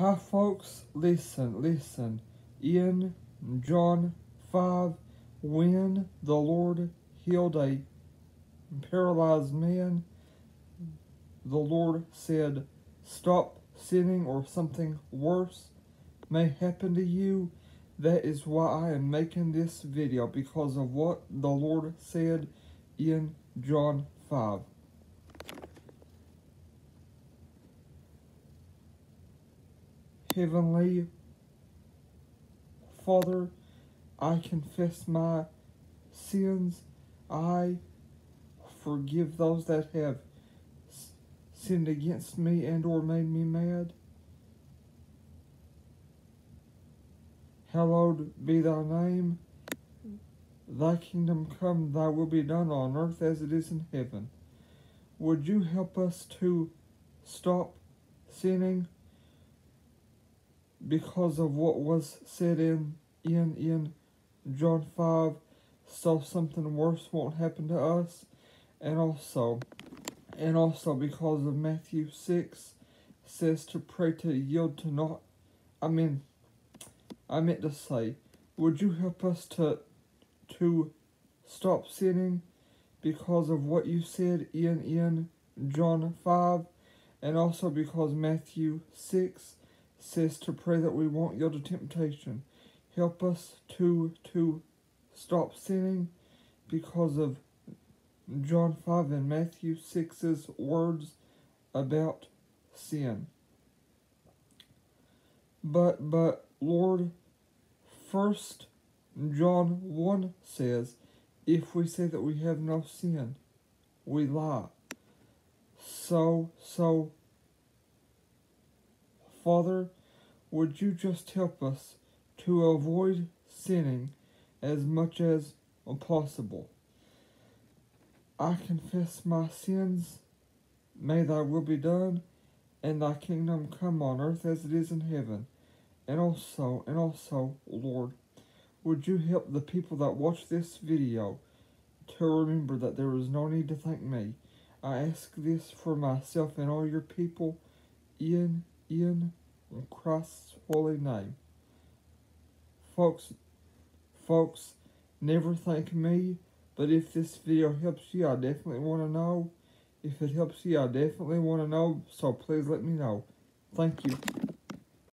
Hi, folks, listen, listen. In John 5, when the Lord healed a paralyzed man, the Lord said, Stop sinning, or something worse may happen to you. That is why I am making this video because of what the Lord said in John 5. Heavenly Father, I confess my sins. I forgive those that have sinned against me and or made me mad. Hallowed be thy name. Thy kingdom come, thy will be done on earth as it is in heaven. Would you help us to stop sinning because of what was said in in in John 5 so something worse won't happen to us. And also and also because of Matthew 6 says to pray to yield to not I mean I meant to say would you help us to to stop sinning because of what you said in in John 5 and also because Matthew 6 says to pray that we won't yield to temptation. Help us to to stop sinning because of John 5 and Matthew 6's words about sin. But but Lord, first John 1 says, if we say that we have no sin, we lie. So so Father, would you just help us to avoid sinning as much as possible? I confess my sins. May thy will be done, and thy kingdom come on earth as it is in heaven. And also, and also, Lord, would you help the people that watch this video to remember that there is no need to thank me. I ask this for myself and all your people in in Christ's holy name. Folks, folks, never thank me, but if this video helps you, I definitely want to know. If it helps you, I definitely want to know, so please let me know. Thank you.